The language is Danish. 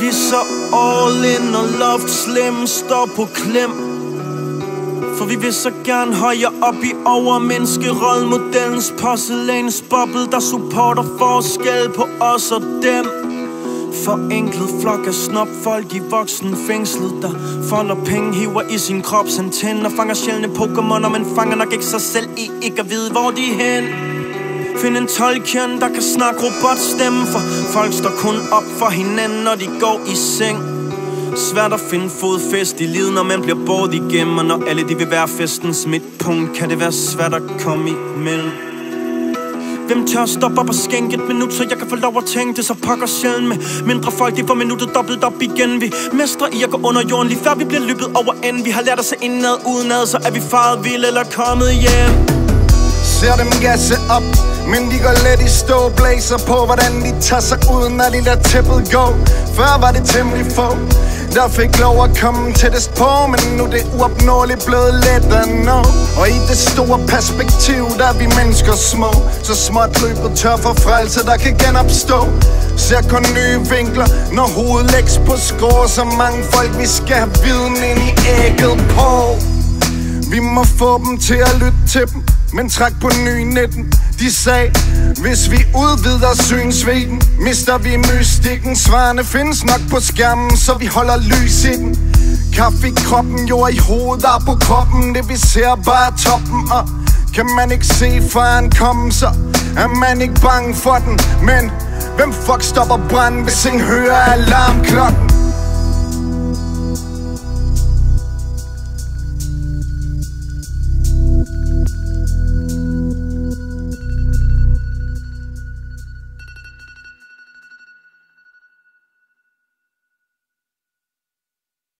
Vi så all in og loft slim står på klem. For vi vil så gerne højere op i over Menneskerollemodellens porcelænsboble Der supporter forskel på os og dem. Forenklet flok af snop folk i voksen fængslet Der folder penge, hiver i sin krops antenner. Fanger sjældne Pokémoner, men fanger nok ikke sig selv i Ikke at vide, hvor de er hen. Find en tolkjern, der kan snakke robotstemme For folk står kun op for hinanden, når de går i seng. Svært at finde fodfæst i livet, når man bliver båret igennem Og når alle de vil være festens midtpunkt Kan det være svært at komme imellem. Hvem tør stoppe op og skænke et minut, så jeg kan få lov at tænke det Så pakker sjældent med? Mindre folk, det får minuttet dobbelt op igen. Vi mestrer i at gå under jorden, lige før vi bliver løbet over end. Vi har lært at se indad, udenad, så er vi faret vild eller kommet hjem. Ser dem gasse op men de går let i stå Blæser på, hvordan de tager sig ud Når de lader tæppet gå. Før var det temmelig få der fik lov at komme tættest på Men nu det uopnåeligt blevet let at nå. Og i det store perspektiv, der er vi mennesker små. Så småt løbet tør for frelse, der kan genopstå. Ser kun nye vinkler, når hovedet lægges på skrå. Så mange folk, vi skal have viden ind i ægget på. Vi må få dem til at lytte til dem men træk på ny 19 De sagde, hvis vi udvider synsveden Mister vi mystikken. Svarene findes nok på skærmen, så vi holder lys i den. Kaffe i kroppen, jord i hovedet, og på kroppen. Det vi ser bare toppen, og kan man ikke se faren komme Så er man ikke bange for den? Men hvem fuck stopper branden, hvis ingen hører alarmklokken?